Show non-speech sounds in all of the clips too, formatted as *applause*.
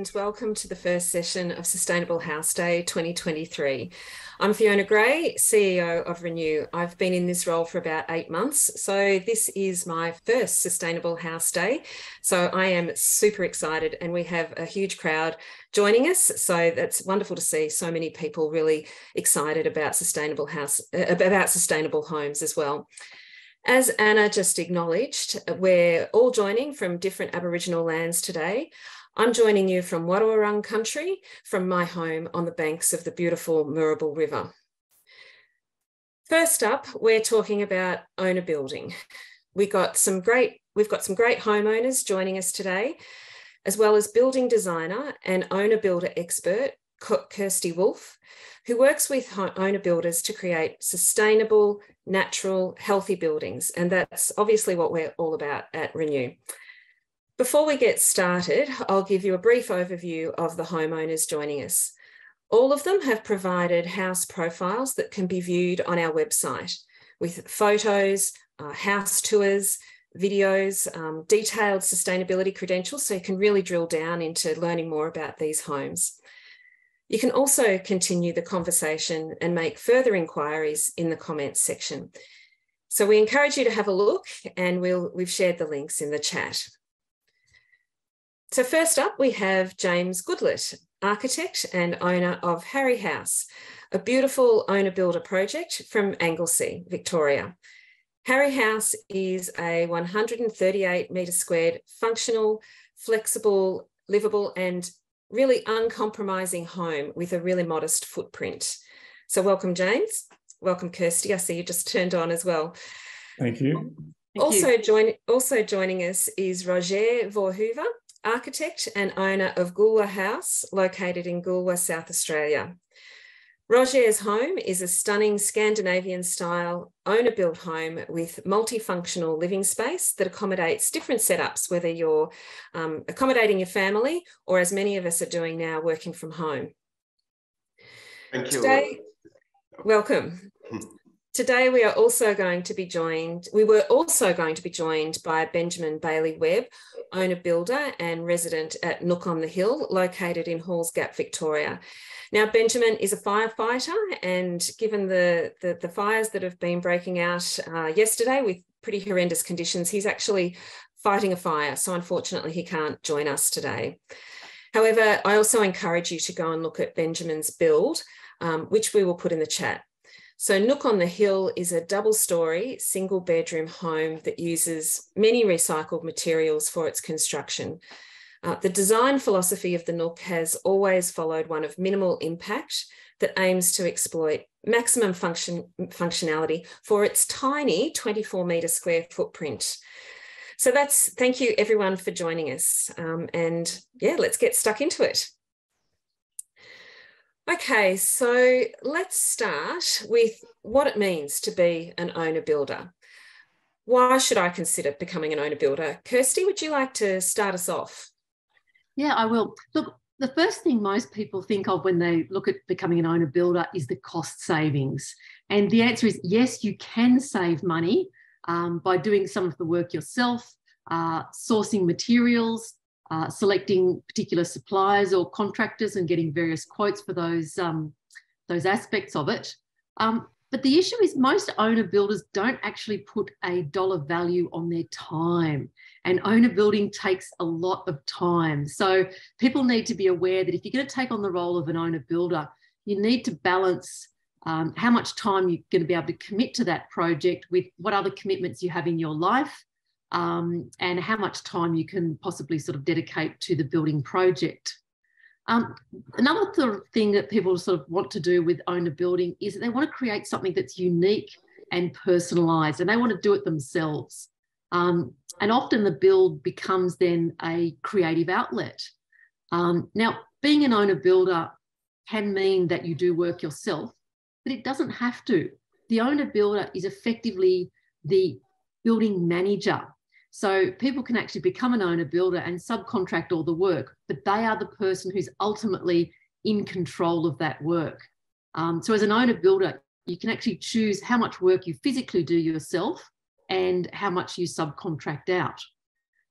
and welcome to the first session of Sustainable House Day 2023. I'm Fiona Gray, CEO of Renew. I've been in this role for about eight months, so this is my first Sustainable House Day. So I am super excited, and we have a huge crowd joining us. So that's wonderful to see so many people really excited about sustainable house, uh, about sustainable homes as well. As Anna just acknowledged, we're all joining from different Aboriginal lands today. I'm joining you from Wadawurrung country, from my home on the banks of the beautiful Moorabool River. First up, we're talking about owner building. We got some great, we've got some great homeowners joining us today, as well as building designer and owner builder expert, Kirstie Wulf, who works with owner builders to create sustainable, natural, healthy buildings. And that's obviously what we're all about at Renew. Before we get started, I'll give you a brief overview of the homeowners joining us. All of them have provided house profiles that can be viewed on our website with photos, uh, house tours, videos, um, detailed sustainability credentials, so you can really drill down into learning more about these homes. You can also continue the conversation and make further inquiries in the comments section. So we encourage you to have a look and we'll, we've shared the links in the chat. So first up, we have James Goodlet, architect and owner of Harry House, a beautiful owner-builder project from Anglesea, Victoria. Harry House is a 138 metre squared, functional, flexible, livable and really uncompromising home with a really modest footprint. So welcome, James. Welcome, Kirstie. I see you just turned on as well. Thank you. Thank also, you. Join, also joining us is Roger Voorhoeve, architect and owner of Goolwa House, located in Goolwa, South Australia. Roger's home is a stunning Scandinavian style owner built home with multifunctional living space that accommodates different setups, whether you're um, accommodating your family or as many of us are doing now, working from home. Thank you. Today, welcome. *laughs* Today we are also going to be joined, we were also going to be joined by Benjamin Bailey Webb, owner builder and resident at Nook on the Hill, located in Halls Gap, Victoria. Now, Benjamin is a firefighter, and given the, the, the fires that have been breaking out uh, yesterday with pretty horrendous conditions, he's actually fighting a fire. So, unfortunately, he can't join us today. However, I also encourage you to go and look at Benjamin's build, um, which we will put in the chat. So, Nook on the Hill is a double story, single bedroom home that uses many recycled materials for its construction. Uh, the design philosophy of the Nook has always followed one of minimal impact that aims to exploit maximum function, functionality for its tiny 24 metre square footprint. So that's thank you everyone for joining us. Um, and yeah, let's get stuck into it. Okay, so let's start with what it means to be an owner builder. Why should I consider becoming an owner builder? Kirstie, would you like to start us off? Yeah, I will. Look, the first thing most people think of when they look at becoming an owner builder is the cost savings. And the answer is yes, you can save money um, by doing some of the work yourself, uh, sourcing materials, uh, selecting particular suppliers or contractors and getting various quotes for those, um, those aspects of it. Um, but the issue is most owner builders don't actually put a dollar value on their time. And owner building takes a lot of time. So people need to be aware that if you're going to take on the role of an owner builder, you need to balance um, how much time you're going to be able to commit to that project with what other commitments you have in your life um, and how much time you can possibly sort of dedicate to the building project. Um, another thing that people sort of want to do with owner building is that they want to create something that's unique and personalized and they want to do it themselves. Um, and often the build becomes then a creative outlet. Um, now, being an owner builder can mean that you do work yourself, but it doesn't have to. The owner builder is effectively the building manager. So people can actually become an owner builder and subcontract all the work, but they are the person who's ultimately in control of that work. Um, so as an owner builder, you can actually choose how much work you physically do yourself and how much you subcontract out.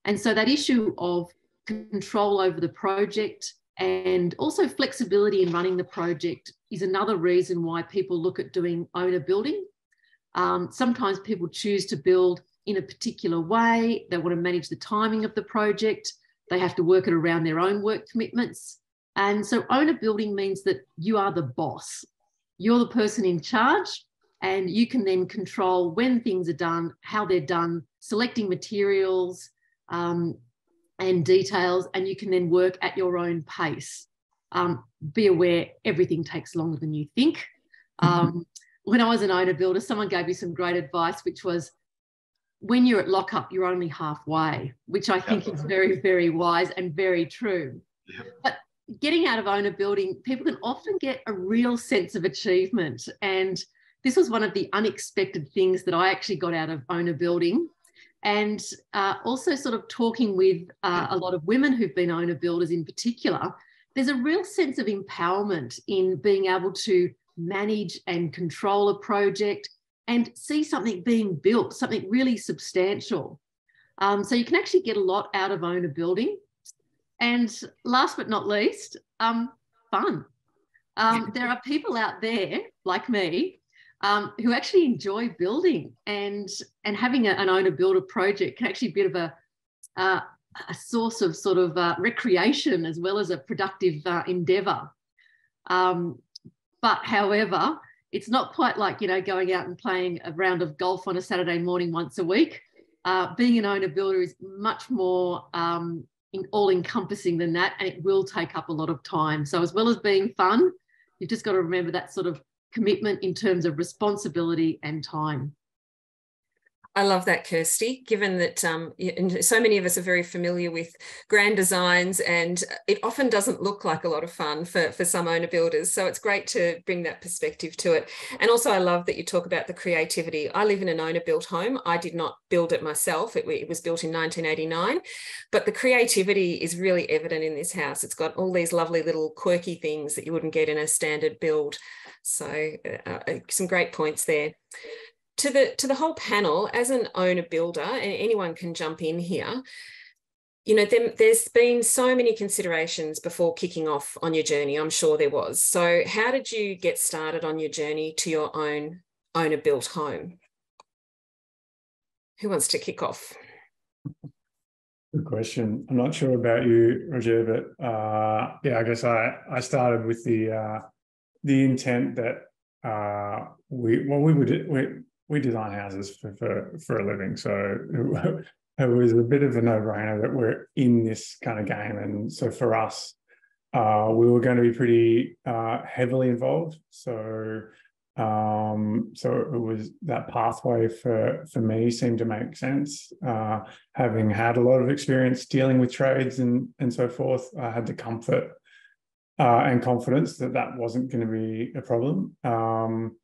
And so that issue of control over the project, And also, flexibility in running the project is another reason why people look at doing owner building. Um, sometimes people choose to build in a particular way, they want to manage the timing of the project, they have to work it around their own work commitments. And so, owner building means that you are the boss, you're the person in charge, and you can then control when things are done, how they're done, selecting materials, um, and details, and you can then work at your own pace. Um, be aware everything takes longer than you think. Mm-hmm. Um, when I was an owner builder, someone gave me some great advice, which was when you're at lockup, you're only halfway, which I think is very, very wise and very true. Yeah. But getting out of owner building, people can often get a real sense of achievement. And this was one of the unexpected things that I actually got out of owner building and uh, also sort of talking with uh, a lot of women who've been owner builders in particular, there's a real sense of empowerment in being able to manage and control a project and see something being built, something really substantial. Um, so you can actually get a lot out of owner building. And last but not least, um, fun. Um, *laughs* there are people out there like me um, who actually enjoy building and and having a, an owner builder project can actually be a bit of a uh, a source of sort of uh, recreation as well as a productive uh, endeavor. Um, but however, it's not quite like you know going out and playing a round of golf on a Saturday morning once a week. Uh, being an owner builder is much more um, all encompassing than that, and it will take up a lot of time. So as well as being fun, you've just got to remember that sort of commitment in terms of responsibility and time. I love that, Kirstie, given that um, so many of us are very familiar with grand designs and it often doesn't look like a lot of fun for, for some owner builders. So it's great to bring that perspective to it. And also, I love that you talk about the creativity. I live in an owner built home. I did not build it myself, it, it was built in 1989. But the creativity is really evident in this house. It's got all these lovely little quirky things that you wouldn't get in a standard build. So, uh, uh some great points there to the to the whole panel as an owner builder and anyone can jump in here. You know there, there's been so many considerations before kicking off on your journey i'm sure there was. So how did you get started on your journey to your own owner built home? Who wants to kick off? Good question. I'm not sure about you, Roger, but uh, yeah, I guess I I started with the uh, the intent that uh, we well we would we we design houses for, for, for a living. So *laughs* it, was a bit of a no brainer that we're in this kind of game. And so for us, uh, we were going to be pretty uh, heavily involved. So um, so it was that pathway for for me seemed to make sense. Uh, having had a lot of experience dealing with trades and and so forth, I had the comfort uh, and confidence that that wasn't going to be a problem. Um,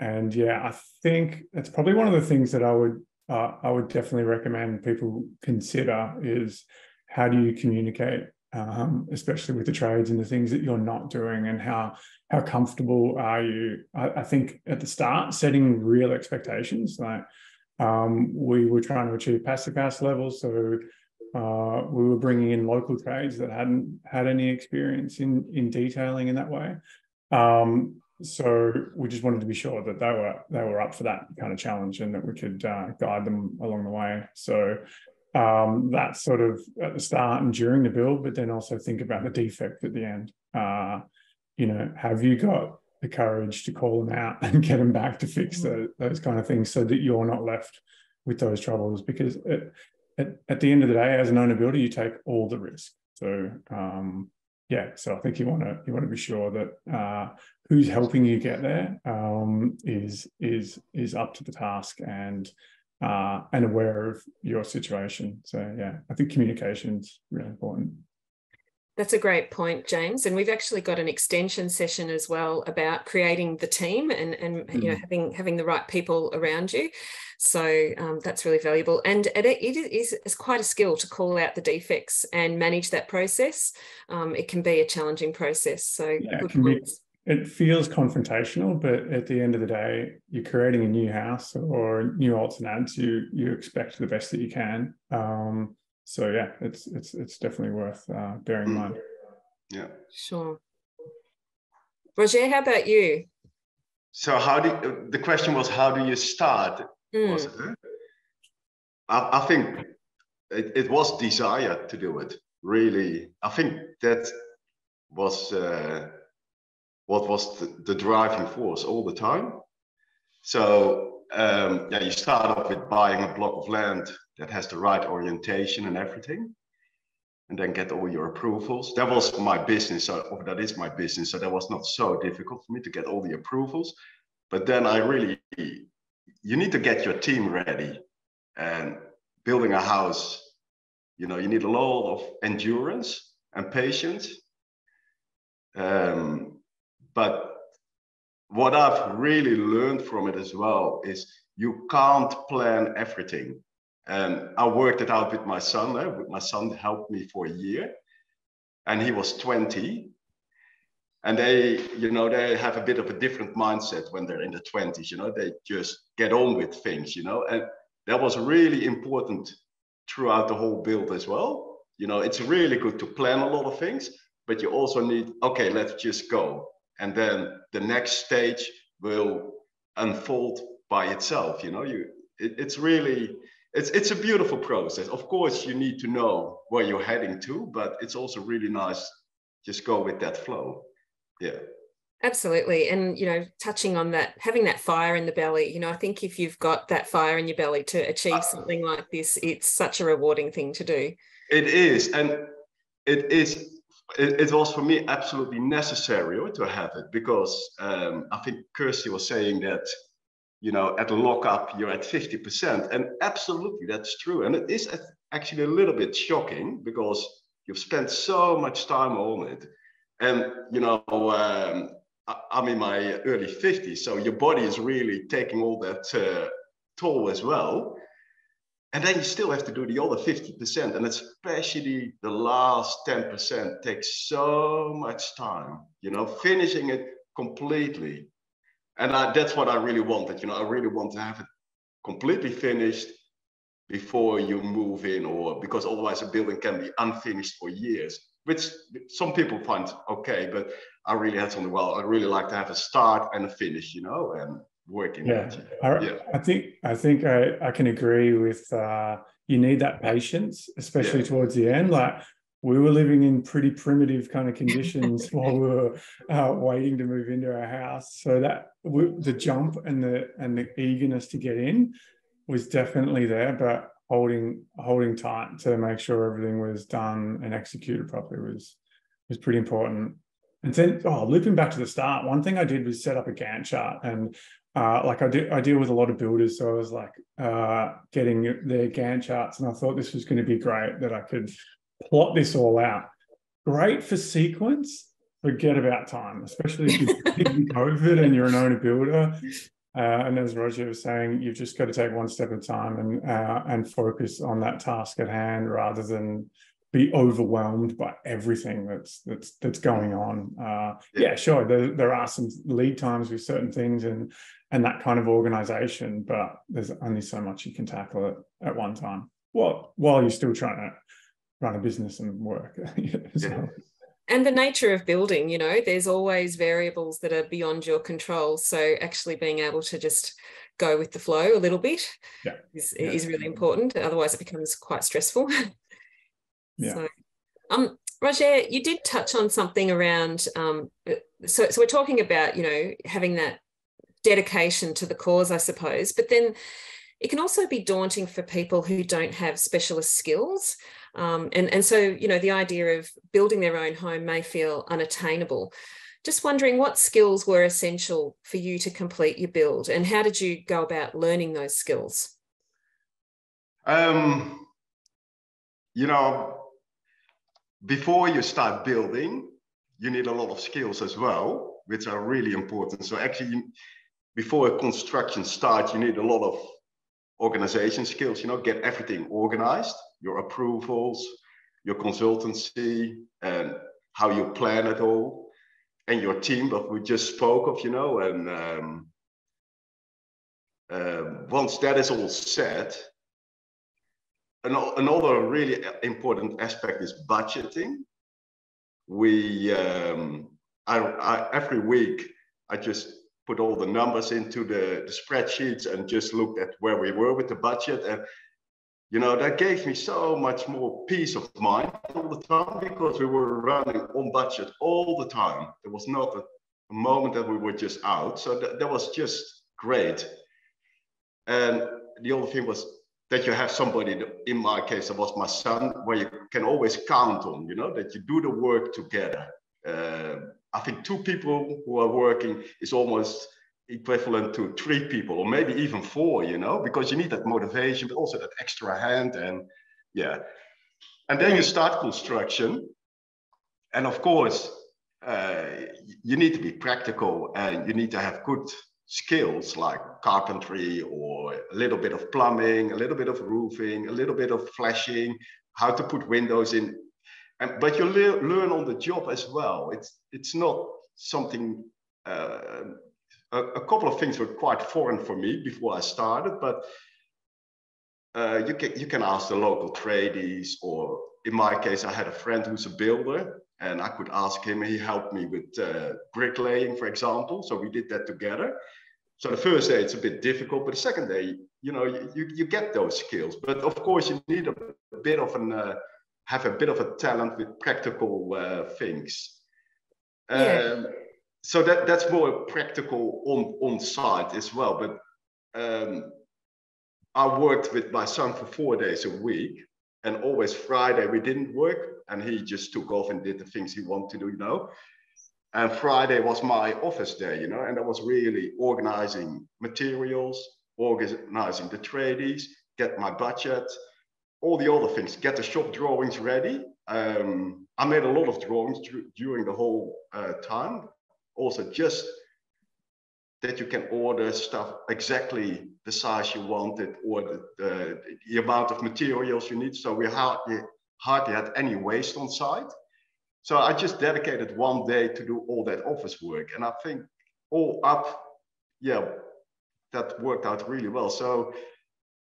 and yeah, I think it's probably one of the things that I would uh, I would definitely recommend people consider is how do you communicate, um, especially with the trades and the things that you're not doing, and how how comfortable are you? I, I think at the start, setting real expectations. Like um, we were trying to achieve passive house levels, so uh, we were bringing in local trades that hadn't had any experience in in detailing in that way. Um, so we just wanted to be sure that they were they were up for that kind of challenge and that we could uh, guide them along the way. So um, that's sort of at the start and during the build, but then also think about the defect at the end. Uh, you know, have you got the courage to call them out *laughs* and get them back to fix the, those kind of things so that you're not left with those troubles? Because it, at, at the end of the day, as an owner builder, you take all the risk. So um, yeah, so I think you want to you want to be sure that uh, who's helping you get there um, is is is up to the task and uh, and aware of your situation. So yeah, I think communication is really important. That's a great point, James. And we've actually got an extension session as well about creating the team and, and mm. you know mm. having having the right people around you. So um, that's really valuable. And it, it is it's quite a skill to call out the defects and manage that process. Um, it can be a challenging process. So yeah, it, be, it feels confrontational, but at the end of the day, you're creating a new house or new alternates. You you expect the best that you can. Um, so yeah, it's it's it's definitely worth uh, bearing in mind. Yeah. Sure. Roger, how about you? So how do the question was how do you start? Mm. Was it? I, I think it, it was desire to do it. Really, I think that was uh, what was the, the, driving force all the time. So um, yeah, you start off with buying a block of land that has the right orientation and everything, and then get all your approvals. That was my business, so, or that is my business. So that was not so difficult for me to get all the approvals. But then I really, you need to get your team ready, and building a house, you know, you need a lot of endurance and patience. Um, but what I've really learned from it as well is you can't plan everything. And I worked it out with my son. My son helped me for a year, and he was 20. And they, you know, they have a bit of a different mindset when they're in the 20s. You know, they just get on with things. You know, and that was really important throughout the whole build as well. You know, it's really good to plan a lot of things, but you also need, okay, let's just go. And then the next stage will unfold by itself. You know, you it, it's really it's it's a beautiful process. Of course, you need to know where you're heading to, but it's also really nice just go with that flow. Yeah. Absolutely. And, you know, touching on that, having that fire in the belly, you know, I think if you've got that fire in your belly to achieve uh, something like this, it's such a rewarding thing to do. It is. And it is, it, it was for me absolutely necessary to have it because um, I think Kirstie was saying that, you know, at lockup, you're at 50%. And absolutely, that's true. And it is actually a little bit shocking because you've spent so much time on it. And, you know, um, I'm in my early 50s, so your body is really taking all that uh, toll as well. And then you still have to do the other 50%, and especially the last 10% takes so much time, you know, finishing it completely. And I, that's what I really wanted, you know, I really want to have it completely finished before you move in, or because otherwise a building can be unfinished for years which some people find okay, but I really had something. Well, I really like to have a start and a finish, you know, and working. Yeah, I, yeah. I think I think I, I can agree with. Uh, you need that patience, especially yeah. towards the end. Like we were living in pretty primitive kind of conditions *laughs* while we were uh, waiting to move into our house. So that we, the jump and the and the eagerness to get in was definitely there. But holding holding tight to make sure everything was done and executed properly was was pretty important. And then, oh, looping back to the start, one thing I did was set up a Gantt chart, and uh, like I do, I deal with a lot of builders, so I was like uh, getting their Gantt charts, and I thought this was going to be great that I could plot this all out. Great for sequence, forget about time, especially if you're *laughs* COVID and you're an owner builder. Uh, and as Roger was saying, you've just got to take one step at a time and uh, and focus on that task at hand rather than be overwhelmed by everything that's that's that's going on. Uh, yeah, sure, there, there are some lead times with certain things and and that kind of organization, but there's only so much you can tackle it at one time. While while you're still trying to run a business and work. *laughs* yeah and the nature of building you know there's always variables that are beyond your control so actually being able to just go with the flow a little bit yeah. is, yeah. is really important otherwise it becomes quite stressful *laughs* yeah. so um roger you did touch on something around um so, so we're talking about you know having that dedication to the cause i suppose but then it can also be daunting for people who don't have specialist skills um, and, and so, you know, the idea of building their own home may feel unattainable. Just wondering what skills were essential for you to complete your build and how did you go about learning those skills? Um, you know, before you start building, you need a lot of skills as well, which are really important. So actually, before a construction starts, you need a lot of organization skills, you know, get everything organized your approvals, your consultancy, and how you plan it all, and your team that we just spoke of, you know, and um, uh, once that is all set, another really important aspect is budgeting. we um, I, I, every week I just put all the numbers into the, the spreadsheets and just looked at where we were with the budget. And you know that gave me so much more peace of mind all the time because we were running on budget all the time. There was not a, a moment that we were just out. So that, that was just great. And the other thing was that you have somebody in my case it was my son where you can always count on you know that you do the work together. Uh, i think two people who are working is almost equivalent to three people or maybe even four you know because you need that motivation but also that extra hand and yeah. And then you start construction. And of course uh, you need to be practical and you need to have good skills like carpentry or a little bit of plumbing a little bit of roofing a little bit of flashing how to put windows in and, but you le- learn on the job as well it's it's not something uh, a, a, couple of things were quite foreign for me before I started, but uh, you can you can ask the local tradies, or in my case, I had a friend who's a builder, and I could ask him. He helped me with uh, bricklaying, for example. So we did that together. So the first day it's a bit difficult, but the second day, you know, you, you get those skills. But of course, you need a, bit of an uh, have a bit of a talent with practical uh, things. Yeah. Um, so that that's more practical on on site as well. But um, I worked with my son for four days a week, and always Friday we didn't work, and he just took off and did the things he wanted to do, you know. And Friday was my office day, you know, and I was really organizing materials, organizing the tradies, get my budget, all the other things, get the shop drawings ready. Um, I made a lot of drawings during the whole uh, time also just that you can order stuff exactly the size you wanted or the, the, the amount of materials you need. So we hardly, hardly had any waste on site. So I just dedicated one day to do all that office work. And I think all up, yeah, that worked out really well. So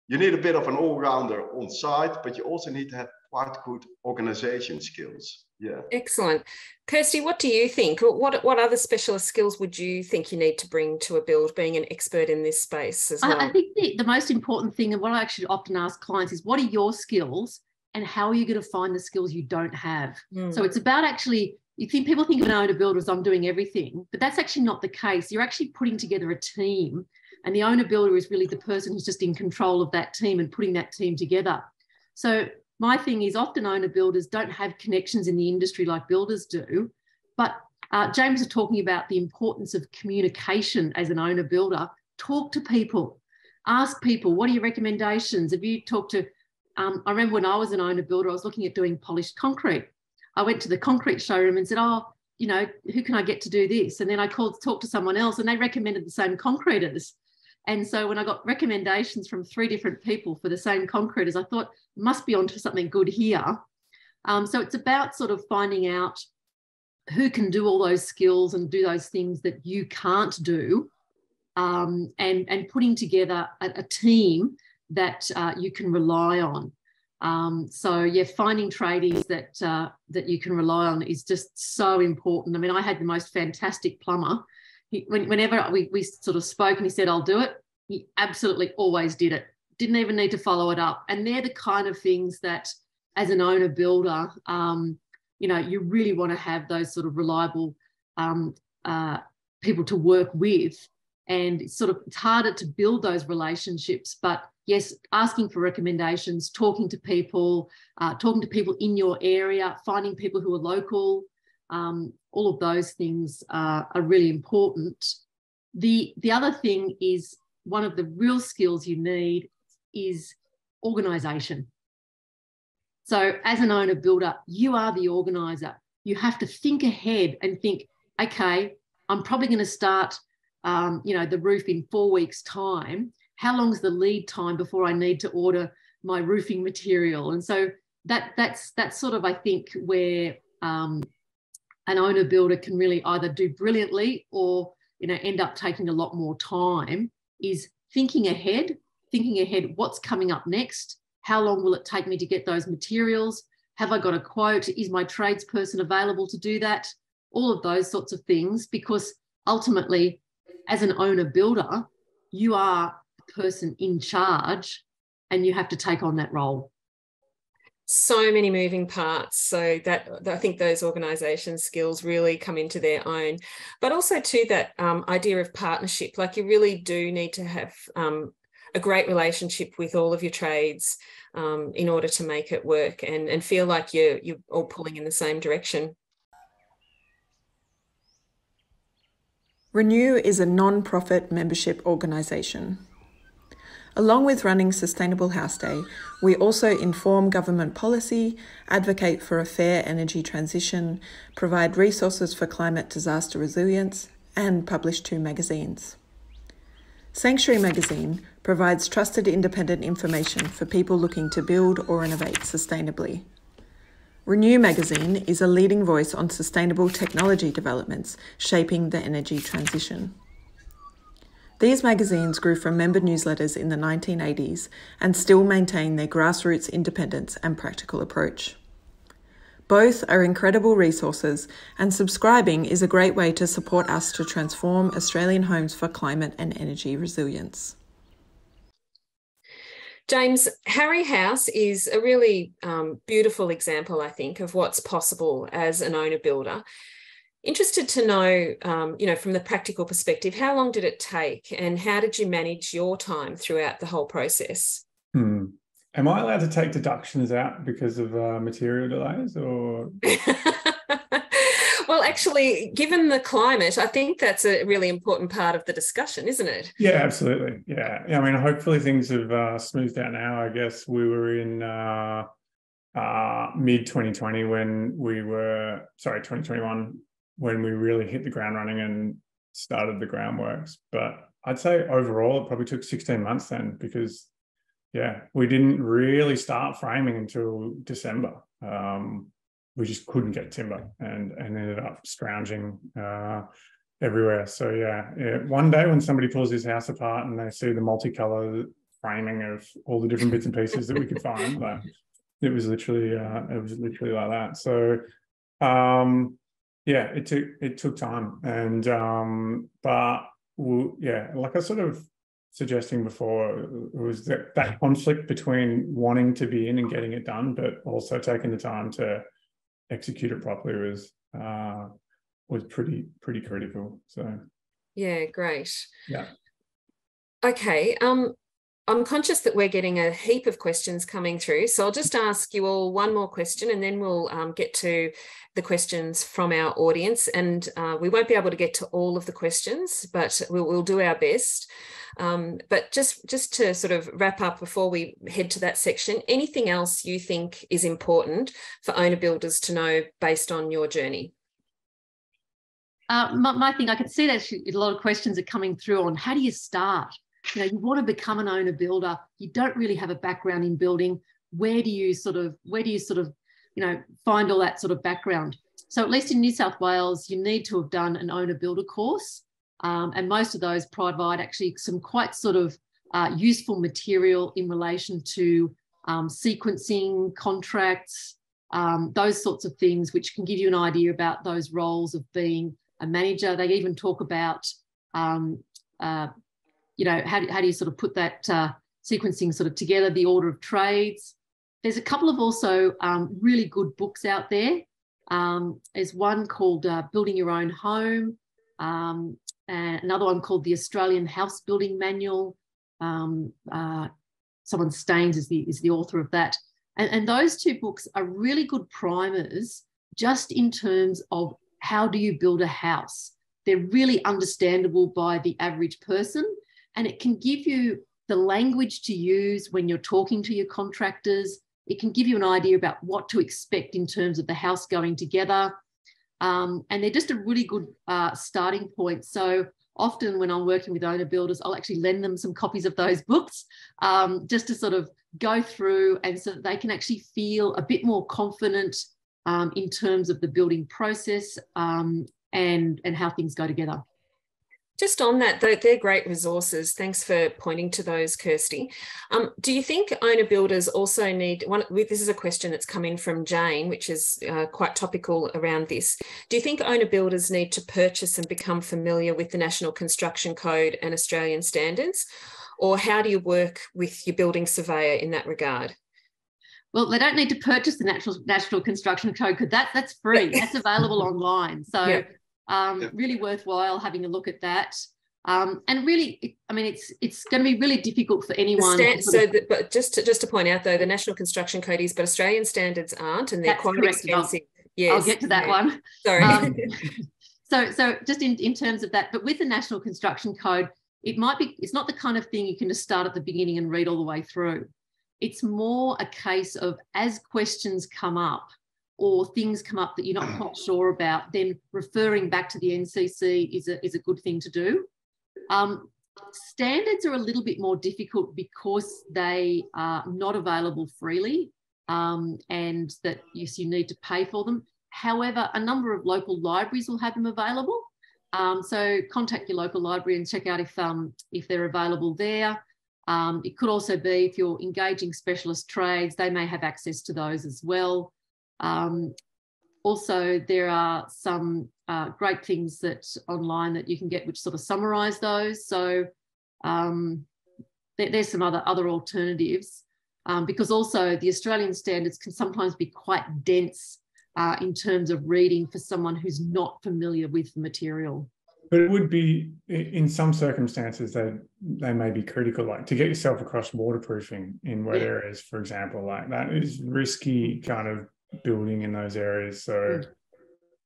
you need a bit of an all-rounder on site, but you also need to have quite good organization skills. Yeah. Excellent. Kirstie, what do you think? What what other specialist skills would you think you need to bring to a build, being an expert in this space as well? I, I think the, the most important thing, and what I actually often ask clients is, what are your skills, and how are you going to find the skills you don't have? Mm. So it's about actually. You think people think of an owner builder as I'm doing everything, but that's actually not the case. You're actually putting together a team, and the owner builder is really the person who's just in control of that team and putting that team together. So my thing is often owner builders don't have connections in the industry like builders do. But uh, James is talking about the importance of communication as an owner builder. Talk to people, ask people, what are your recommendations? Have you talked to, um, I remember when I was an owner builder, I was looking at doing polished concrete. I went to the concrete showroom and said, oh, you know, who can I get to do this? And then I called, talked to someone else and they recommended the same concreters. And so when I got recommendations from three different people for the same concreters, I thought, must be onto something good here. Um, so it's about sort of finding out who can do all those skills and do those things that you can't do um, and, and putting together a, a team that uh, you can rely on. Um, so yeah, finding tradies that uh, that you can rely on is just so important. I mean, I had the most fantastic plumber he, when, whenever we, we sort of spoke and he said, I'll do it, he absolutely always did it. Didn't even need to follow it up. And they're the kind of things that, as an owner builder, um, you know, you really want to have those sort of reliable um, uh, people to work with. And it's sort of it's harder to build those relationships, but yes, asking for recommendations, talking to people, uh, talking to people in your area, finding people who are local, um, all of those things are, are really important. The, the other thing is one of the real skills you need is organization. So, as an owner builder, you are the organizer. You have to think ahead and think, okay, I'm probably going to start, um, you know, the roof in four weeks' time. How long is the lead time before I need to order my roofing material? And so that that's that's sort of I think where um, an owner builder can really either do brilliantly or you know end up taking a lot more time is thinking ahead thinking ahead what's coming up next how long will it take me to get those materials Have I got a quote? Is my tradesperson available to do that? All of those sorts of things, because ultimately, as an owner builder, you are the person in charge and you have to take on that role so many moving parts so that i think those organization skills really come into their own. But also to that um, idea of partnership like you really do need to have um, a great relationship with all of your trades um, in order to make it work and, and feel like you're you're all pulling in the same direction. Renew is a non-profit membership organisation Along with running Sustainable House Day, we also inform government policy, advocate for a fair energy transition, provide resources for climate disaster resilience, and publish two magazines. Sanctuary Magazine provides trusted independent information for people looking to build or innovate sustainably. Renew Magazine is a leading voice on sustainable technology developments shaping the energy transition. These magazines grew from member newsletters in the 1980s and still maintain their grassroots independence and practical approach. Both are incredible resources, and subscribing is a great way to support us to transform Australian homes for climate and energy resilience. James, Harry House is a really um, beautiful example, I think, of what's possible as an owner builder interested to know um, you know from the practical perspective how long did it take and how did you manage your time throughout the whole process? Hmm. am i allowed to take deductions out because of uh, material delays or? *laughs* Well actually given the climate i think that's a really important part of the discussion isn't it? Yeah absolutely. Yeah. I mean hopefully things have uh, smoothed out now. I guess we were in uh, uh, mid 2020 when we were sorry 2021 when we really hit the ground running and started the groundworks. But I'd say overall, it probably took 16 months then because, yeah, we didn't really start framing until December. Um, we just couldn't get timber and, and ended up scrounging uh, everywhere. So, yeah, yeah, one day when somebody pulls his house apart and they see the multicolored framing of all the different bits and pieces that we could find, *laughs* it was literally, uh, it was literally like that. So, um, yeah it took it took time. And um but well, yeah like i sort of suggesting before it was that, that conflict between wanting to be in and getting it done but also taking the time to execute it properly was uh was pretty pretty critical. So yeah great. Yeah. Okay um I'm conscious that we're getting a heap of questions coming through. So I'll just ask you all one more question and then we'll um, get to the questions from our audience. And uh, we won't be able to get to all of the questions, but we'll, we'll do our best. Um, but just, just to sort of wrap up before we head to that section, anything else you think is important for owner builders to know based on your journey? Uh, my, my thing, I can see that a lot of questions are coming through on how do you start? You know you want to become an owner builder you don't really have a background in building. Where do you sort of where do you sort of you know find all that sort of background? So at least in new south wales you need to have done an owner builder course. Um, and most of those provide actually some quite sort of uh, useful material in relation to um, sequencing contracts um, those sorts of things which can give you an idea about those roles of being a manager. They even talk about um, uh, you know, how do, how do you sort of put that uh, sequencing sort of together, the order of trades. There's a couple of also um, really good books out there. Um, there's one called uh, Building Your Own Home, um, and another one called the Australian House Building Manual. Um, uh, someone Staines is the, is the author of that. And, and those two books are really good primers just in terms of how do you build a house. They're really understandable by the average person and it can give you the language to use when you're talking to your contractors. It can give you an idea about what to expect in terms of the house going together. Um, and they're just a really good uh, starting point. So often when I'm working with owner builders, I'll actually lend them some copies of those *laughs* books um, just to sort of go through and so that they can actually feel a bit more confident um, in terms of the building process um, and, and how things go together. Just on that, they're great resources. Thanks for pointing to those, Kirstie. Um, do you think owner builders also need one? This is a question that's come in from Jane, which is uh, quite topical around this. Do you think owner builders need to purchase and become familiar with the National Construction Code and Australian standards? Or how do you work with your building surveyor in that regard? Well, they don't need to purchase the National National Construction Code because that, that's free. *laughs* That's available online. So. Um, really worthwhile having a look at that. Um, and really, I mean, it's it's going to be really difficult for anyone. Stand, so, the, but just to, just to point out though, the National Construction Code is, but Australian standards aren't, and they're quite correct. expensive. I'll, yes, I'll get to that yeah. one. Sorry. Um, *laughs* so so just in, in terms of that, but with the National Construction Code, it might be it's not the kind of thing you can just start at the beginning and read all the way through. It's more a case of as questions come up, or things come up that you're not quite sure about, then referring back to the NCC is a, is a good thing to do. Um, standards are a little bit more difficult because they are not available freely um, and that yes, you need to pay for them. However, a number of local libraries will have them available. Um, so contact your local library and check out if, um, if they're available there. Um, it could also be if you're engaging specialist trades, they may have access to those as well. Um, also, there are some uh, great things that online that you can get which sort of summarize those. So um, there, there's some other, other alternatives um, because also the Australian standards can sometimes be quite dense uh, in terms of reading for someone who's not familiar with the material. But it would be in some circumstances they they may be critical, like to get yourself across waterproofing in wet yeah. areas, for example, like that is risky kind of building in those areas. So,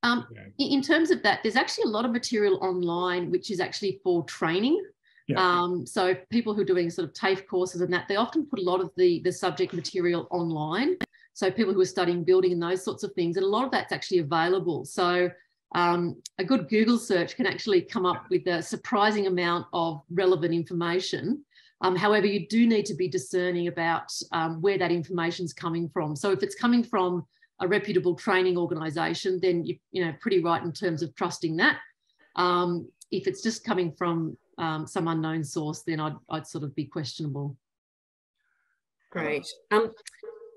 um, in terms of that, there's actually a lot of material online which is actually for training. Yeah. Um, so people who are doing sort of TAFE courses and that, they often put a lot of the, the subject material online. So people who are studying building and those sorts of things, and a lot of that's actually available. So um, a good Google search can actually come up with a surprising amount of relevant information. Um, however, you do need to be discerning about um, where that information is coming from. So if it's coming from a reputable training organisation, then you, you know pretty right in terms of trusting that. Um, if it's just coming from um, some unknown source, then I'd, I'd sort of be questionable. Great. Um,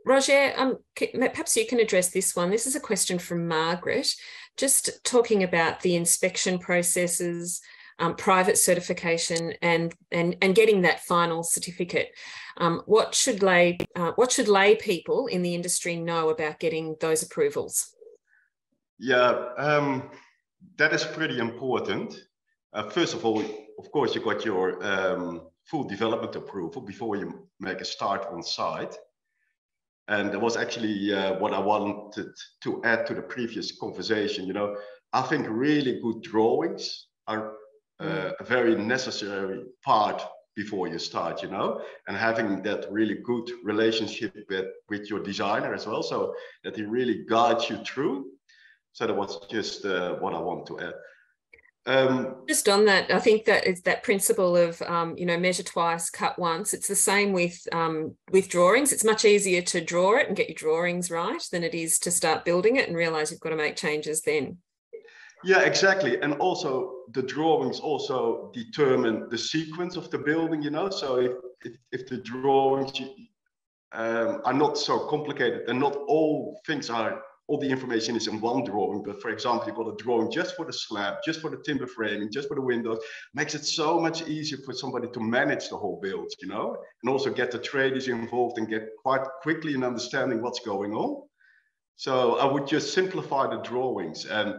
Roger, um, perhaps you can address this one. This is a question from Margaret, just talking about the inspection processes, um, private certification and, and, and getting that final certificate. Um, what should lay uh, what should lay people in the industry know about getting those approvals? Yeah, um, that is pretty important. Uh, first of all, of course, you got your um, full development approval before you make a start on site. And that was actually uh, what I wanted to add to the previous conversation. You know, I think really good drawings are uh, a very necessary part before you start, you know, and having that really good relationship with, with your designer as well, so that he really guides you through. So that was just uh, what I want to add. Um, just on that, I think that it's that principle of um, you know measure twice, cut once. It's the same with um, with drawings. It's much easier to draw it and get your drawings right than it is to start building it and realize you've got to make changes then. Yeah, exactly. And also the drawings also determine the sequence of the building, you know. So if, if, if the drawings um, are not so complicated and not all things are, all the information is in one drawing, but for example, you've got a drawing just for the slab, just for the timber framing, just for the windows, makes it so much easier for somebody to manage the whole build, you know, and also get the traders involved and get quite quickly in understanding what's going on. So I would just simplify the drawings and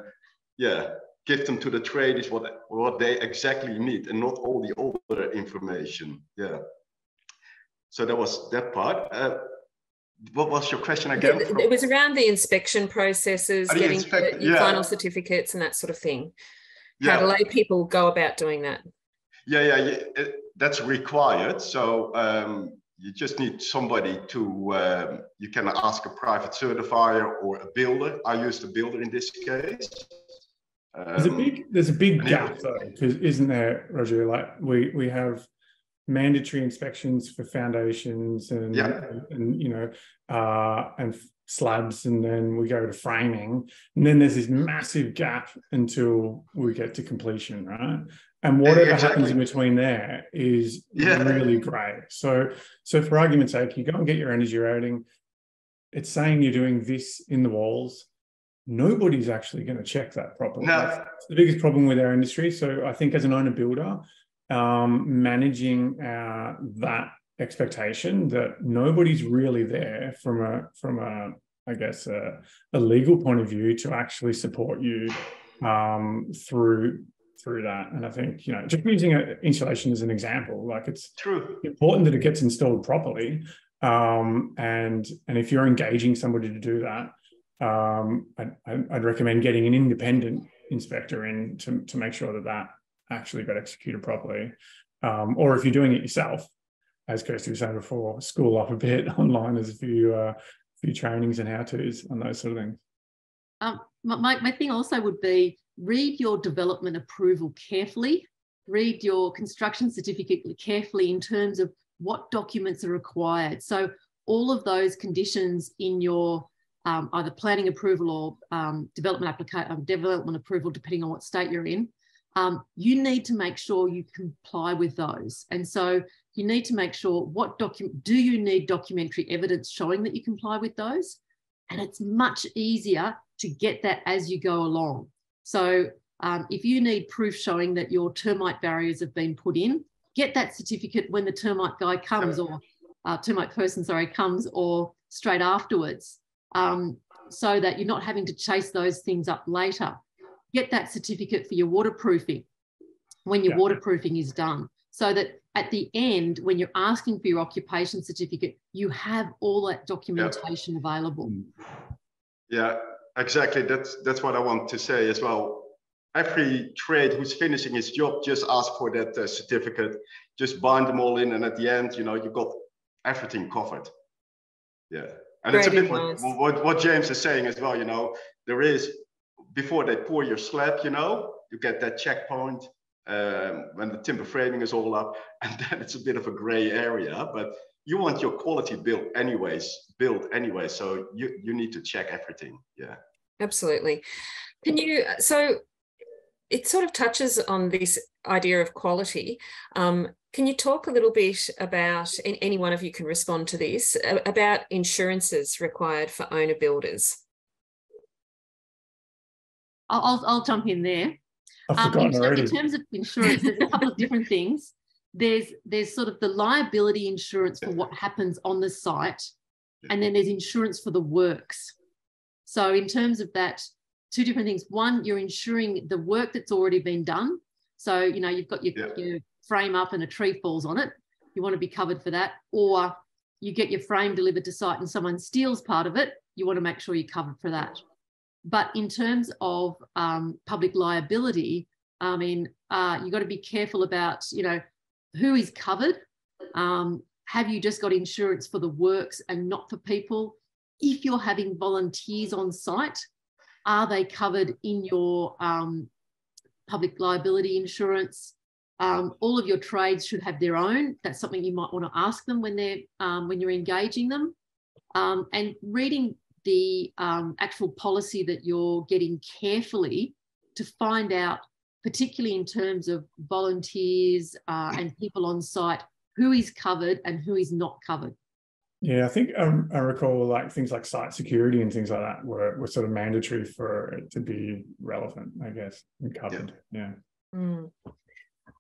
yeah, give them to the traders what what they exactly need and not all the other information. Yeah. So that was that part. Uh, what was your question again? It, it was around the inspection processes, oh, getting inspect, yeah. final certificates and that sort of thing. How yeah. do lay people go about doing that? Yeah, yeah, yeah it, that's required. So um, you just need somebody to, um, you can ask a private certifier or a builder. I used a builder in this case. Um, there's a big there's a big gap though, because isn't there, Roger? Like we we have mandatory inspections for foundations and yeah. and, and, you know uh, and slabs, and then we go to framing, and then there's this massive gap until we get to completion, right? and whatever exactly. happens in between there is yeah. really great. So, so for argument's sake, you go and get your energy rating. It's saying you're doing this in the walls. Nobody's actually going to check that properly. No. That's the biggest problem with our industry. So, I think as an owner builder, um, managing uh, that expectation that nobody's really there from a from a I guess a, a legal point of view to actually support you um, through through that. And I think you know just using insulation as an example, like it's true important that it gets installed properly. Um, and and if you're engaging somebody to do that, um, I'd, I'd recommend getting an independent inspector in to, to make sure that that actually got executed properly. Um, or if you're doing it yourself, as Kirstie was saying before, school up a bit *laughs* online. There's a few uh, few trainings and how tos on those sort of things. Um, my, my thing also would be read your development approval carefully, read your construction certificate carefully in terms of what documents are required. So all of those conditions in your um, either planning approval or um, development application, um, development approval, depending on what state you're in, um, you need to make sure you comply with those. And so you need to make sure what document do you need documentary evidence showing that you comply with those? And it's much easier to get that as you go along. So um, if you need proof showing that your termite barriers have been put in, get that certificate when the termite guy comes or uh, termite person, sorry, comes or straight afterwards um, so that you're not having to chase those things up later. Get that certificate for your waterproofing when your yeah. waterproofing is done so that at the end, when you're asking for your occupation certificate, you have all that documentation yeah. available. Mm. Yeah, exactly. That's that's what I want to say as well. Every trade who's finishing his job just ask for that uh, certificate, just bind them all in, and at the end, you know, you've got everything covered. Yeah, and it's a bit what, what, what James is saying as well. You know, there is before they pour your slab, you know, you get that checkpoint um, when the timber framing is all up, *laughs* and then it's a bit of a gray area. But you want your quality built anyways, built anyway. So you you need to check everything. Yeah. Absolutely. Can you so it sort of touches on this idea of quality. Um, can you talk a little bit about, and any one of you can respond to this, about insurances required for owner builders? I'll, I'll jump in there. Um, in, in, terms of insurance, there's a couple of different things. There's there's sort of the liability insurance for what happens on the site, and then there's insurance for the works. So in terms of that, two different things. One, you're ensuring the work that's already been done. So you know you've got your, yeah. your frame up and a tree falls on it. You want to be covered for that, or you get your frame delivered to site and someone steals part of it. You want to make sure you're covered for that. But in terms of um, public liability, I mean, uh, you've got to be careful about, you know, who is covered. Um, have you just got insurance for the works and not for people? If you're having volunteers on site, are they covered in your um, public liability insurance? Um, all of your trades should have their own. That's something you might want to ask them when they're um, when you're engaging them. Um, and reading the um, actual policy that you're getting carefully to find out, particularly in terms of volunteers uh, and people on site, who is covered and who is not covered. Yeah, I think um, I recall like things like site security and things like that were, were sort of mandatory for it to be relevant, I guess, and covered. Yeah. yeah. Mm.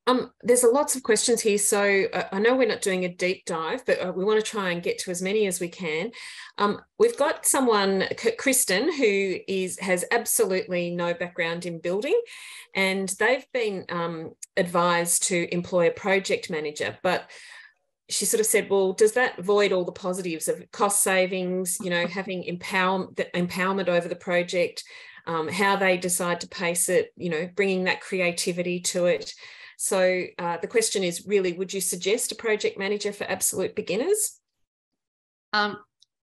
Um, there's a lots of questions here, so uh, I know we're not doing a deep dive, but uh, we want to try and get to as many as we can. Um, we've got someone, Kristen, who is has absolutely no background in building, and they've been um, advised to employ a project manager, but she sort of said, well, does that void all the positives of cost savings, you know, having empower, empowerment over the project, um, how they decide to pace it, you know, bringing that creativity to it. So uh, the question is really, would you suggest a project manager for absolute beginners? Um,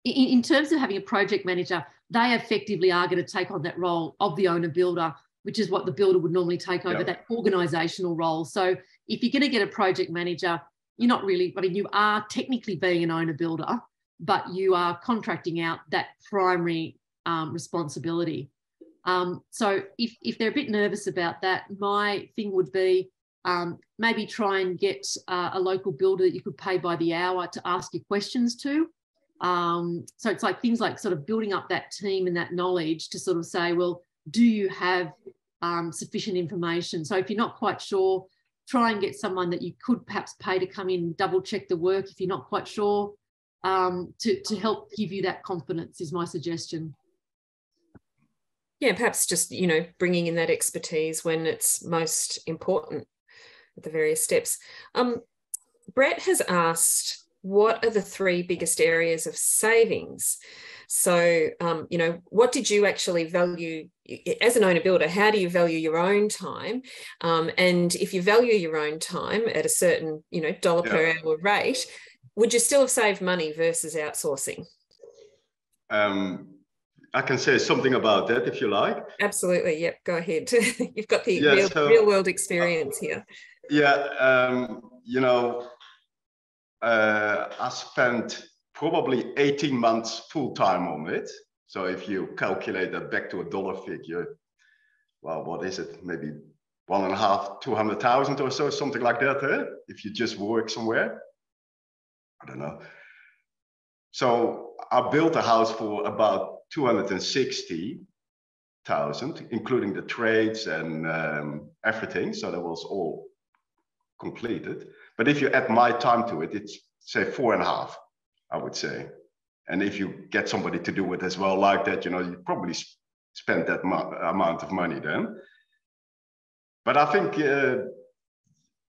in, in terms of having a project manager, they effectively are going to take on that role of the owner builder, which is what the builder would normally take over, that organisational role. So if you're going to get a project manager, you're not really, I mean, you are technically being an owner builder, but you are contracting out that primary um, responsibility. Um, so if, if they're a bit nervous about that, my thing would be Um, maybe try and get uh, a local builder that you could pay by the hour to ask your questions to. Um, so it's like things like sort of building up that team and that knowledge to sort of say, well, do you have um, sufficient information? So if you're not quite sure, try and get someone that you could perhaps pay to come in, double check the work if you're not quite sure, um, to, to help give you that confidence is my suggestion. Yeah, perhaps just, you know, bringing in that expertise when it's most important at the various steps. Um, Brett has asked, what are the three biggest areas of savings? So, um, you know, what did you actually value as an owner builder? How do you value your own time? Um, and if you value your own time at a certain, you know, dollar yeah. per hour rate, would you still have saved money versus outsourcing? Um, I can say something about that if you like. Absolutely. Yep. Go ahead. *laughs* You've got the yeah, real, so, real, world experience here. Yeah. Um, you know, uh, I spent probably 18 months full time on it. So if you calculate that back to a dollar figure, well, what is it? Maybe one and a half, 200,000 or so, something like that. Eh? If you just work somewhere, I don't know. So I built a house for about 260,000, including the trades and um, everything. So that was all completed. But if you add my time to it, it's say four and a half. I would say. And if you get somebody to do it as well like that, you know, you probably spend that amount of money then. But I think uh,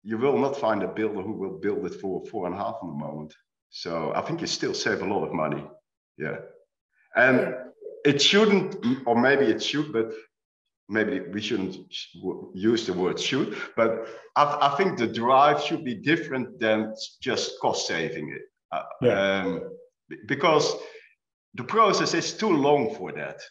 you will not find a builder who will build it for four and a half in the moment. So I think you still save a lot of money. Yeah. And it shouldn't, or maybe it should, but maybe we shouldn't use the word should, but I, I think the drive should be different than just cost saving it. Uh, yeah. um, because the process is too long for that.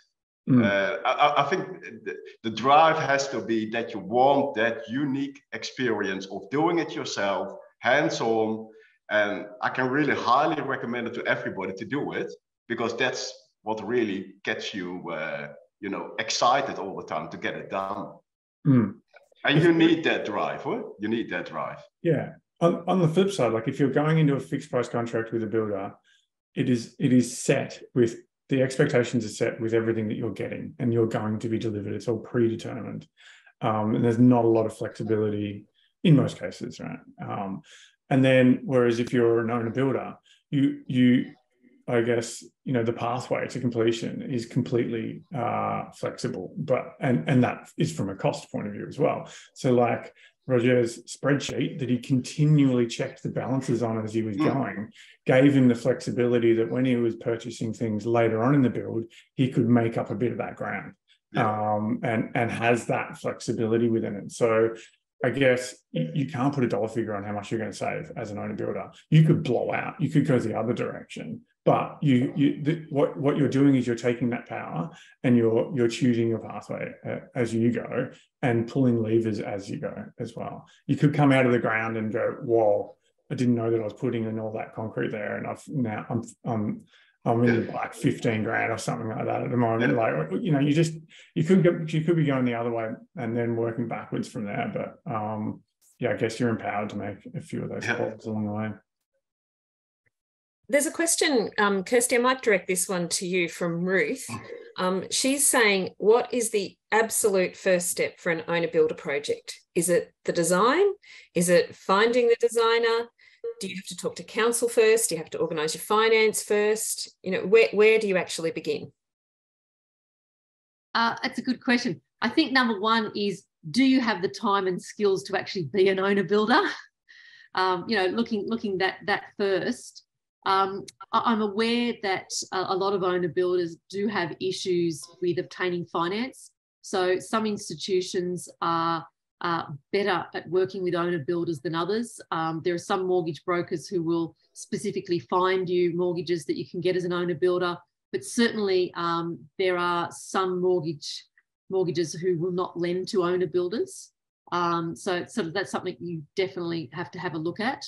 Mm. Uh, I, I, think the, the, drive has to be that you want that unique experience of doing it yourself, hands on. And I can really highly recommend it to everybody to do it because that's what really gets you, uh, you know, excited all the time to get it done. Mm. And you need that drive, huh? You need that drive. Yeah on, on the flip side, like if you're going into a fixed price contract with a builder, it is it is set with the expectations are set with everything that you're getting and you're going to be delivered. It's all predetermined. Um, and there's not a lot of flexibility in most cases, right? Um, and then whereas if you're an owner builder, you you I guess you know the pathway to completion is completely uh, flexible, but and and that is from a cost point of view as well. So like Roger's spreadsheet that he continually checked the balances on as he was mm. going gave him the flexibility that when he was purchasing things later on in the build, he could make up a bit of that ground yeah. um, and, and has that flexibility within it. So I guess you can't put a dollar figure on how much you're going to save as an owner builder. You could blow out, you could go the other direction, but you you the, what what you're doing is you're taking that power and you're you're choosing your pathway uh, as you go and pulling levers as you go as well. You could come out of the ground and go whoa i didn't know that i was putting in all that concrete there and i've now i'm i'm i'm in like 15 grand or something like that at the moment. Like you know you just you could go, you could be going the other way and then working backwards from there. But um yeah i guess you're empowered to make a few of those yeah. calls along the way there's a question, um, Kirstie, I might direct this one to you from Ruth. Mm. Um, she's saying, what is the absolute first step for an owner builder project? Is it the design? Is it finding the designer? Do you have to talk to council first? Do you have to organise your finance first? You know, where, where do you actually begin? Uh, that's a good question. I think number one is, do you have the time and skills to actually be an owner builder? *laughs* Um, you know, looking looking that that first. Um, I'm aware that a lot of owner builders do have issues with obtaining finance. So some institutions are uh, better at working with owner builders than others. Um, there are some mortgage brokers who will specifically find you mortgages that you can get as an owner builder, but certainly um, there are some mortgage mortgages who will not lend to owner builders. Um, so sort of that's something you definitely have to have a look at.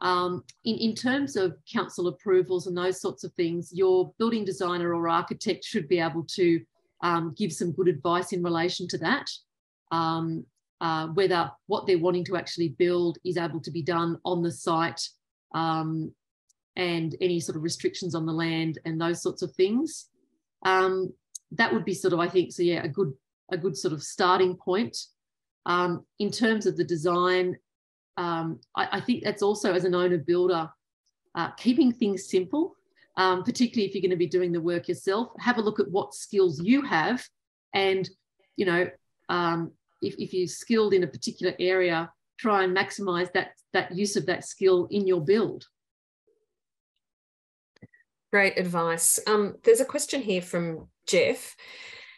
Um, in, in terms of council approvals and those sorts of things, your building designer or architect should be able to um, give some good advice in relation to that. Um, uh, whether what they're wanting to actually build is able to be done on the site um, and any sort of restrictions on the land and those sorts of things. Um, that would be sort of, I think, so yeah, a good a good sort of starting point. Um, in terms of the design, um, I, I, think that's also as an owner builder, uh, keeping things simple, um, particularly if you're going to be doing the work yourself. Have a look at what skills you have, and you know, um, if, if you're skilled in a particular area, try and maximize that that use of that skill in your build. Great advice. Um, there's a question here from Jeff.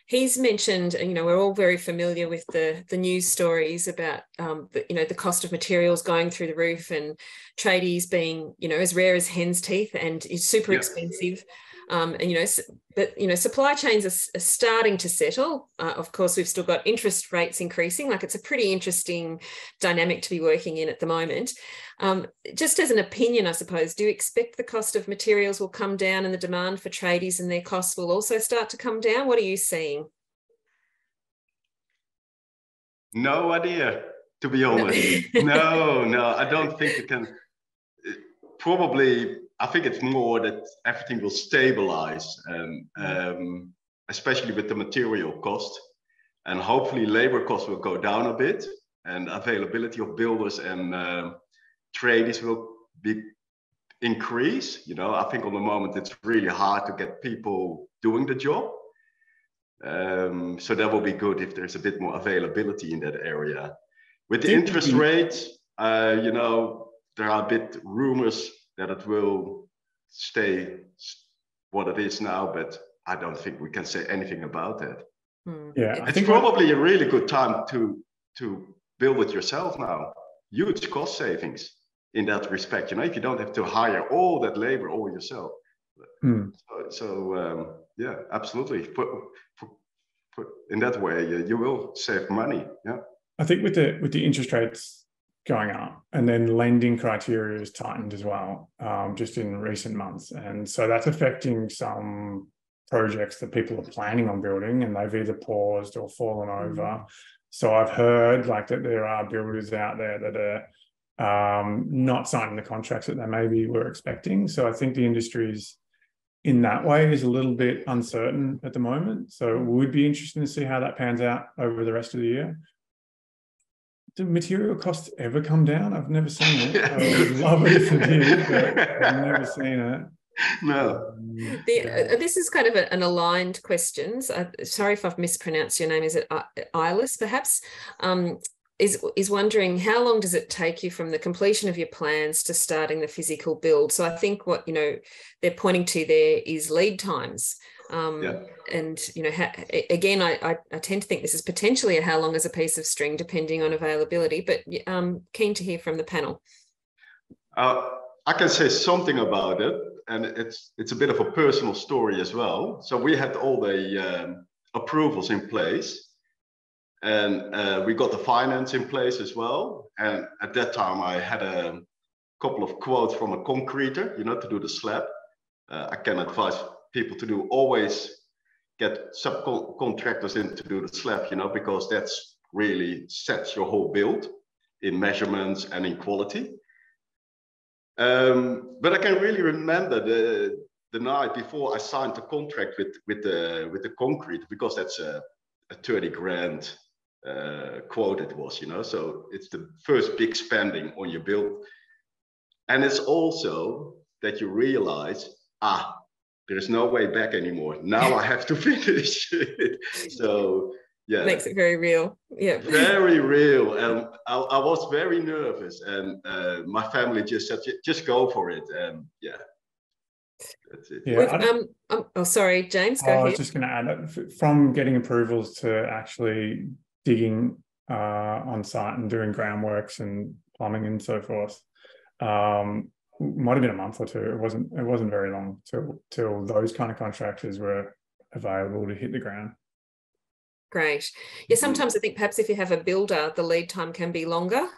He's mentioned, you know, we're all very familiar with the the news stories about, um, the, you know, the cost of materials going through the roof and tradies being, you know, as rare as hen's teeth and is super yeah. expensive. Um, and you know, but you know, supply chains are, are starting to settle. Uh, of course, we've still got interest rates increasing. Like it's a pretty interesting dynamic to be working in at the moment. Um, just as an opinion, I suppose, do you expect the cost of materials will come down and the demand for tradies and their costs will also start to come down? What are you seeing? No idea, to be honest. *laughs* no, no, I don't think it can. Probably I think it's more that everything will stabilize, and um, especially with the material cost, and hopefully labor costs will go down a bit, and availability of builders and uh, traders will be increase. You know, I think on the moment it's really hard to get people doing the job. Um, so that will be good if there's a bit more availability in that area. With the interest rates, uh, you know, there are a bit rumors that it will stay what it is now, but I don't think we can say anything about it. Hmm. Yeah, it's probably a really good time to to build it yourself now. Huge cost savings in that respect. You know, if you don't have to hire all that labor all yourself. Hmm. So, so um, yeah, absolutely. For, for, for, in that way, you, you will save money. Yeah. I think with the with the interest rates going up. And then lending criteria is tightened as well, um, just in recent months. And so that's affecting some projects that people are planning on building and they've either paused or fallen over. Mm-hmm. So I've heard like that there are builders out there that are um, not signing the contracts that they maybe were expecting. So I think the industry is in that way is a little bit uncertain at the moment. So it would be interesting to see how that pans out over the rest of the year do material costs ever come down? I've never seen it. *laughs* I would love it if it did, but I've never seen it. No. Um, the, uh, this is kind of a, an aligned questions. Uh, sorry if I've mispronounced your name. Is it Ilis, perhaps? Um, is is wondering how long does it take you from the completion of your plans to starting the physical build? So I think what you know they're pointing to there is lead times. Um, yeah. And you know, ha- again, I, I, I tend to think this is potentially a how long is a piece of string, depending on availability. But um, keen to hear from the panel. Uh, I can say something about it, and it's it's a bit of a personal story as well. So we had all the um, approvals in place, and uh, we got the finance in place as well. And at that time, I had a couple of quotes from a concreter, you know, to do the slab. Uh, I can advise people to do always get subcontractors in to do the slab, you know, because that's really sets your whole build in measurements and in quality. Um, but I can really remember the the night before I signed the contract with with the with the concrete because that's a, a 30 grand uh, quote it was, you know. So it's the first big spending on your build, and it's also that you realize ah there's no way back anymore. Now I have to *laughs* finish it. So yeah, makes it very real. Yeah, very real. And I, I was very nervous, and uh, my family just said, "Just go for it." And yeah, that's it. Yeah. Um, um, oh, sorry, James. Go oh, ahead. I was just going to add from getting approvals to actually digging uh, on site and doing groundworks and plumbing and so forth. Um, might have been a month or two. It wasn't it wasn't very long till till those kind of contractors were available to hit the ground. Great. Yeah, mm-hmm. sometimes I think perhaps if you have a builder, the lead time can be longer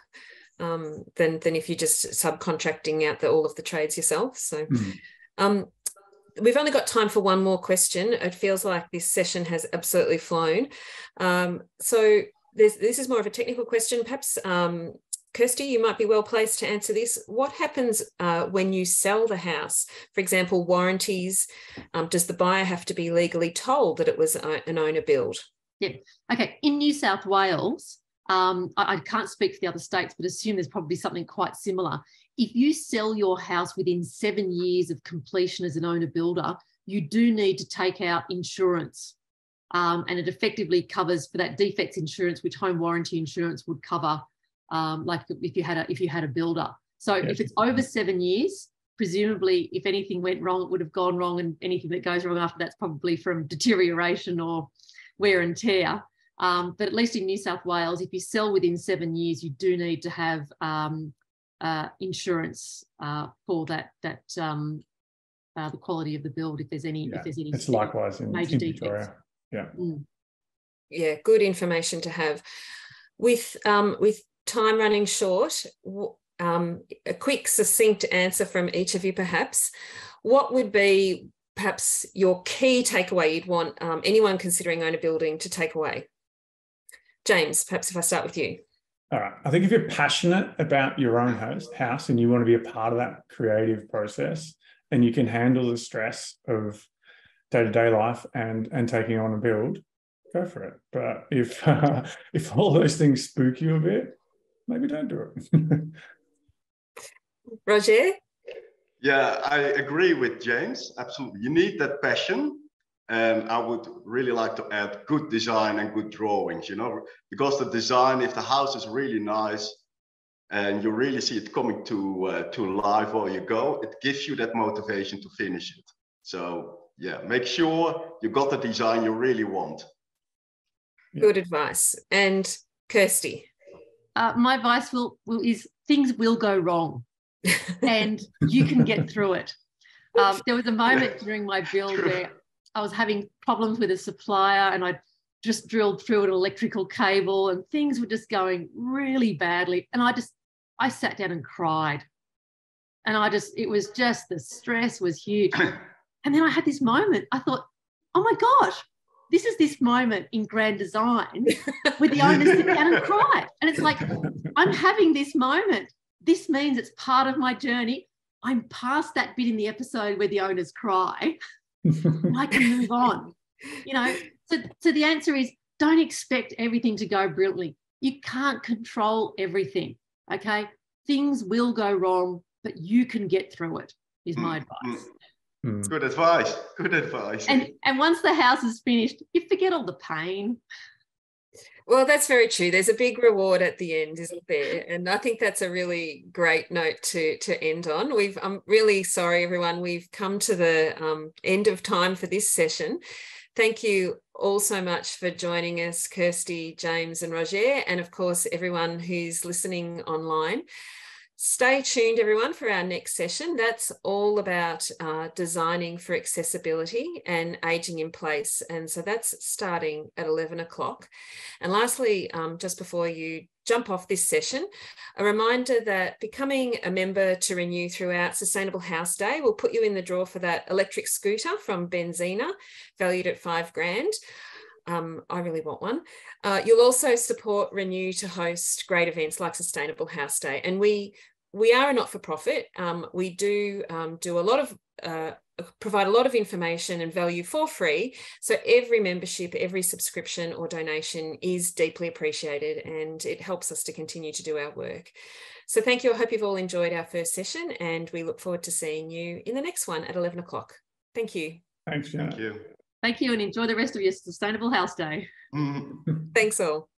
um, than than if you're just subcontracting out the, all of the trades yourself. So. Mm. Um, we've only got time for one more question. It feels like this session has absolutely flown. Um, so this is more of a technical question. Perhaps um, Kirstie, you might be well placed to answer this. What happens uh, when you sell the house? For example, warranties. Um, does the buyer have to be legally told that it was an owner build? Yeah. Okay. In New South Wales, um, I, I, can't speak for the other states, but assume there's probably something quite similar. If you sell your house within seven years of completion as an owner builder, you do need to take out insurance. Um, and it effectively covers for that defects insurance, which home warranty insurance would cover um, like if you had a if you had a builder. So yes. if it's over seven years, presumably if anything went wrong, it would have gone wrong, and anything that goes wrong after that's probably from deterioration or wear and tear. Um, but at least in New South Wales, if you sell within seven years, you do need to have um, uh, insurance uh, for that that um, uh, the quality of the build. If there's any, yeah. if there's any, it's likewise in, major in Victoria. Yeah. Mm. Yeah, good information to have. With um, with time running short, um, a quick, succinct answer from each of you, perhaps. What would be perhaps your key takeaway you'd want um, anyone considering owner building to take away? James, perhaps if I start with you. All right. I think if you're passionate about your own house, house and you want to be a part of that creative process and you can handle the stress of day-to-day life and and taking on a build, go for it. But if uh, *laughs* if all those things spook you a bit, maybe don't do it. *laughs* Roger? Yeah, I agree with James. Absolutely. You need that passion. And I would really like to add good design and good drawings, you know, because the design, if the house is really nice and you really see it coming to uh, to life while you go, it gives you that motivation to finish it. So yeah, make sure you got the design you really want. Good advice. And Kirstie? uh, my advice will, will is things will go wrong, *laughs* and you can get through it. Um, there was a moment during my build where I was having problems with a supplier, and I just drilled through an electrical cable, and things were just going really badly. And I just I sat down and cried, and I just it was just the stress was huge. *coughs* And then I had this moment. I thought, oh my gosh, this is this moment in grand design where the owners sit down and cry. And it's like, I'm having this moment. This means it's part of my journey. I'm past that bit in the episode where the owners cry. I can move on. You know, so, so the answer is don't expect everything to go brilliantly. You can't control everything. Okay. Things will go wrong, but you can get through it, is my mm, advice. Mm. Good advice. Good advice. And and once the house is finished, you forget all the pain. Well, that's very true. There's a big reward at the end, isn't there? And I think that's a really great note to to end on. We've I'm really sorry, everyone. We've come to the um, end of time for this session. Thank you all so much for joining us, Kirstie, James, and Roger, and of course everyone who's listening online. Stay tuned, everyone, for our next session. That's all about uh, designing for accessibility and aging in place. And so that's starting at 11 o'clock. And lastly, um, just before you jump off this session, a reminder that becoming a member to Renew throughout Sustainable House Day will put you in the draw for that electric scooter from Benzina, valued at five grand. Um, I really want one. Uh, you'll also support Renew to host great events like Sustainable House Day. And we we are a not for profit. Um, we do um, do a lot of uh, provide a lot of information and value for free. So every membership, every subscription or donation is deeply appreciated and it helps us to continue to do our work. So thank you. I hope you've all enjoyed our first session and we look forward to seeing you in the next one at 11 o'clock. Thank you. Thanks, Thank you. Thank you and enjoy the rest of your Sustainable House Day. Mm. Thanks all.